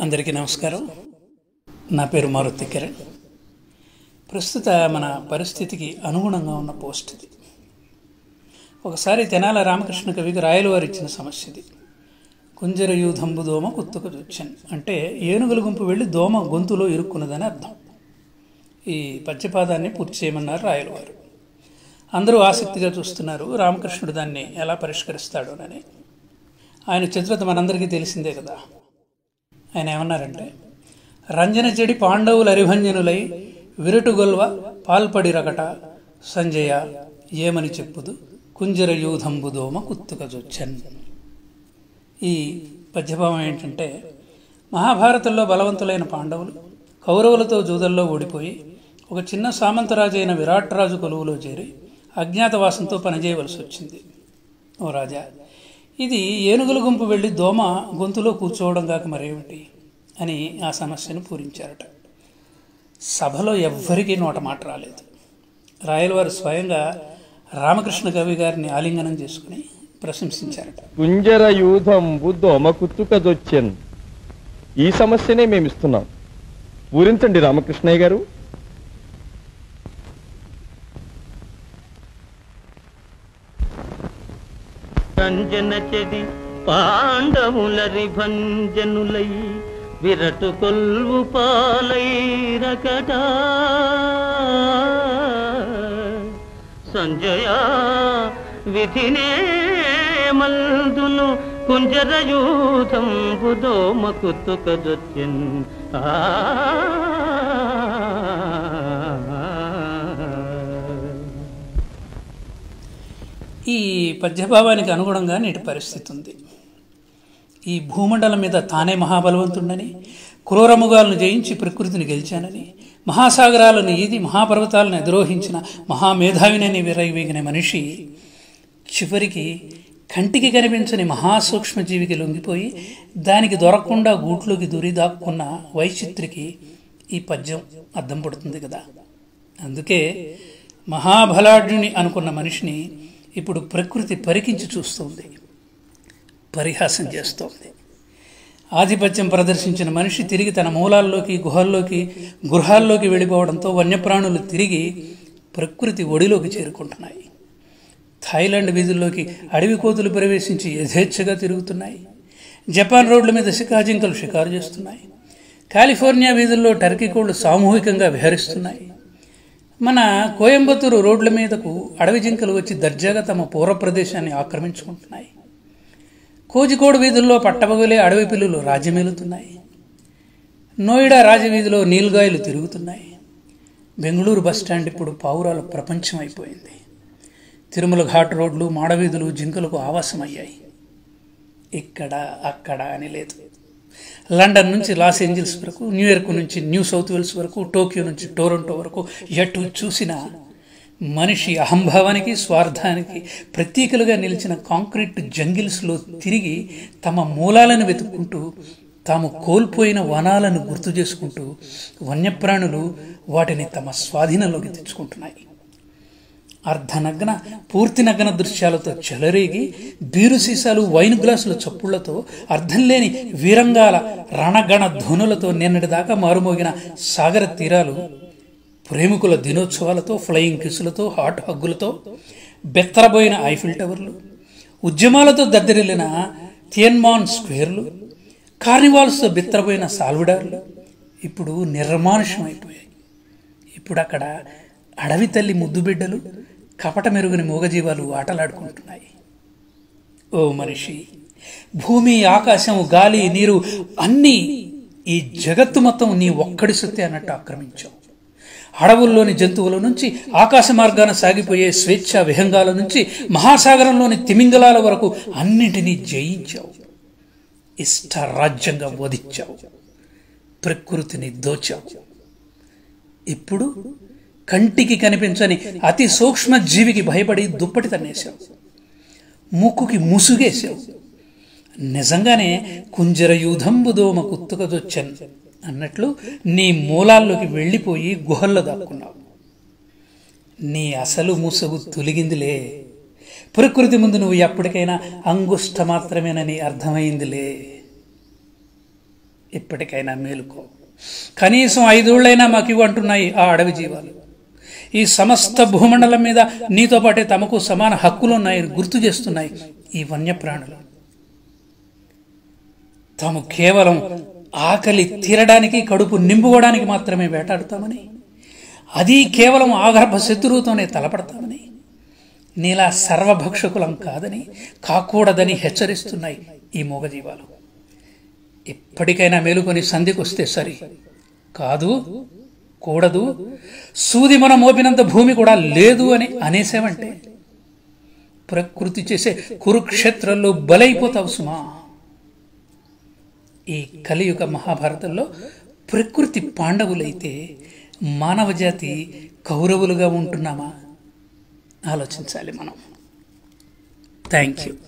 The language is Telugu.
అందరికీ నమస్కారం. నా పేరు మారుతి కిరణ్. ప్రస్తుత మన పరిస్థితికి అనుగుణంగా ఉన్న పోస్ట్ ఇది. ఒకసారి తెనాల రామకృష్ణ కవికి రాయలు వారు ఇచ్చిన సమస్య ఇది. కుంజర యూధంబు దోమ కుత్తుకు చూచాను అంటే ఏనుగుల గుంపు వెళ్ళి దోమ గొంతులో ఇరుక్కున్నదని అర్థం. ఈ పద్యపాదాన్ని పూర్తి చేయమన్నారు రాయలు వారు. అందరూ ఆసక్తిగా చూస్తున్నారు రామకృష్ణుడు దాన్ని ఎలా పరిష్కరిస్తాడోనని. ఆయన చిత్రత మనందరికీ తెలిసిందే కదా. ఆయన ఏమన్నారంటే రంజన చెడి పాండవులు అరిభంజనులై విరటుగొల్వ పాల్పడి రకట సంజయ ఏమని చెప్పుదు? కుంజర యూధంబుదోమ కుత్తుక జొచ్చన్. ఈ పద్యభావం ఏంటంటే మహాభారతంలో బలవంతులైన పాండవులు కౌరవులతో జూదల్లో ఓడిపోయి ఒక చిన్న సామంతరాజు అయిన విరాట్రాజు కొలువులో చేరి అజ్ఞాతవాసంతో పనిచేయవలసి వచ్చింది ఓ రాజా ఇది ఏనుగుల గుంపు వెళ్ళి దోమ గొంతులో కూర్చోవడం కాక మరేమిటి అని ఆ సమస్యను పూరించారట. సభలో ఎవ్వరికీ నోట మాట రాలేదు. రాయలవారు స్వయంగా రామకృష్ణ కవి గారిని ఆలింగనం చేసుకుని ప్రశంసించారట. గుంజర యూధం దోమ కుత్తుకదొచ్చెన్ ఈ సమస్యనే మేము ఇస్తున్నాం పూరించండి రామకృష్ణయ్య గారు. రంజన చెడి పాండవులరి భంజనులై విరటు కొల్వు పాలైరకట సంజయ విధినే మల్దును కుంజరయూథం బుదోమ కుత్తుకదొచ్చెన్ ఆ ఈ పద్యభావానికి అనుగుణంగా నేటి పరిస్థితి ఉంది. ఈ భూమండలం మీద తానే మహాబలవంతుడని క్రూరముగాలను జయించి ప్రకృతిని గెలిచానని మహాసాగరాలను ఈది మహాపర్వతాలను ఎదురోహించిన మహామేధావినని విరగివేగిన మనిషి చివరికి కంటికి కనిపించని మహాసూక్ష్మజీవికి లొంగిపోయి దానికి దొరకకుండా గూట్లోకి దూరి దాక్కున్న వైచిత్రికి ఈ పద్యం అద్దం పడుతుంది కదా. అందుకే మహాబలాఢ్యుని అనుకున్న మనిషిని ఇప్పుడు ప్రకృతి పరికించి చూస్తోంది. పరిహాసం చేస్తోంది. ఆధిపత్యం ప్రదర్శించిన మనిషి తిరిగి తన మూలాల్లోకి గుహల్లోకి గృహాల్లోకి వెళ్ళిపోవడంతో వన్యప్రాణులు తిరిగి ప్రకృతి ఒడిలోకి చేరుకుంటున్నాయి. థాయిలాండ్ వీధుల్లోకి అడవి కోతులు ప్రవేశించి యథేచ్ఛగా తిరుగుతున్నాయి. జపాన్ రోడ్ల మీద శికాజింకలు షికారు చేస్తున్నాయి. కాలిఫోర్నియా వీధుల్లో టర్కీ కోళ్ళు సామూహికంగా విహరిస్తున్నాయి. మన కోయంబత్తూరు రోడ్ల మీదకు అడవి జింకలు వచ్చి దర్జాగా తమ పూర్వ ప్రదేశాన్ని ఆక్రమించుకుంటున్నాయి. కోజికోడు వీధుల్లో పట్టబగులే అడవి పిల్లులు రాజ్యమేలుతున్నాయి. నోయిడా రాజవీధిలో నీల్గాయలు తిరుగుతున్నాయి. బెంగళూరు బస్టాండ్ ఇప్పుడు పావురాల ప్రపంచం అయిపోయింది తిరుమల ఘాట్ రోడ్లు మాడవీధులు జింకలకు ఆవాసమయ్యాయి. ఇక్కడ అక్కడ అని లేదు. లండన్ నుంచి లాస్ ఏంజల్స్ వరకు న్యూయార్క్ నుంచి న్యూ సౌత్ వేల్స్ వరకు టోక్యో నుంచి టోరంటో వరకు ఎటు చూసినా మనిషి అహంభావానికి స్వార్థానికి ప్రతీకలుగా నిలిచిన కాంక్రీట్ జంగిల్స్లో తిరిగి తమ మూలాలను వెతుక్కుంటూ తాము కోల్పోయిన వనాలను గుర్తు చేసుకుంటూ వన్యప్రాణులు వాటిని తమ స్వాధీనంలోకి తెచ్చుకుంటున్నాయి. అర్ధనగ్న పూర్తి నగ్న దృశ్యాలతో చెలరేగి బీరు సీసాలు వైన్ గ్లాసుల చప్పుళ్ళతో అర్థం లేని వీరంగాల రణగణ ధ్వనులతో నిన్నటిదాకా మారుమోగిన సాగర తీరాలు ప్రేమికుల దినోత్సవాలతో ఫ్లయింగ్ కిసులతో హాట్ హగ్గులతో బెత్తరబోయిన ఐఫిల్ టవర్లు ఉద్యమాలతో దద్దరిల్లిన థియన్మాన్ స్క్వేర్లు కార్నివాల్స్తో బిత్తరపోయిన సాల్విడార్లు ఇప్పుడు నిర్మానుషమైపోయాయి ఇప్పుడు అక్కడ అడవి తల్లి ముద్దుబిడ్డలు కపట మెరుగుని మూగజీవాలు ఆటలాడుకుంటున్నాయి. ఓ మనిషి భూమి ఆకాశం గాలి నీరు అన్నీ ఈ జగత్తు మొత్తం నీ ఒక్కడి సొత్తే అన్నట్టు ఆక్రమించావు. అడవుల్లోని జంతువుల నుంచి ఆకాశ మార్గాన సాగిపోయే స్వేచ్ఛ విహంగాల నుంచి మహాసాగరంలోని తిమింగలాల వరకు అన్నింటినీ జయించావు. ఇష్ట రాజ్యంగా వధించావు. ప్రకృతిని దోచావు. ఇప్పుడు కంటికి కనిపించని అతి సూక్ష్మ జీవికి భయపడి దుప్పటి తన్నేశావు. ముక్కుకి ముసుగేశావు. నిజంగానే కుంజర యూధంబు దోమ కుత్తుకదొచ్చన్ అన్నట్లు నీ మూలాల్లోకి వెళ్ళిపోయి గుహల్లో దాక్కున్నావు. నీ అసలు ముసుగు తొలిగిందిలే. ప్రకృతి ముందు నువ్వు ఎప్పటికైనా అంగుష్ట మాత్రమేనని అర్థమైందిలే. ఇప్పటికైనా మేలుకో. కనీసం ఐదోళ్ళైనా మాకు ఇవ్వంటున్నాయి ఆ అడవి జీవాలు. ఈ సమస్త భూమండలం మీద నీతో పాటే తమకు సమాన హక్కులున్నాయని గుర్తు చేస్తున్నాయి ఈ వన్యప్రాణులు. తాము కేవలం ఆకలి తీరడానికి కడుపు నింపుకోవడానికి మాత్రమే వేటాడుతామని అది కేవలం ఆగర్భ శత్రువుతోనే తలపడతామని నీలా సర్వభక్షకులం కాదని కాకూడదని హెచ్చరిస్తున్నాయి ఈ మూగజీవాలు. ఎప్పటికైనా మేలుకొని సంధికొస్తే సరి. కాదు కూడదు. సూది మనం మోపినంత భూమి కూడా లేదు అని అనేసామంటే ప్రకృతి చేసే కురుక్షేత్రంలో బలైపోతావు సుమా. ఈ కలియుగ మహాభారతంలో ప్రకృతి పాండవులైతే మానవ జాతి కౌరవులుగా ఉంటున్నామా? ఆలోచించాలి మనం. Thank you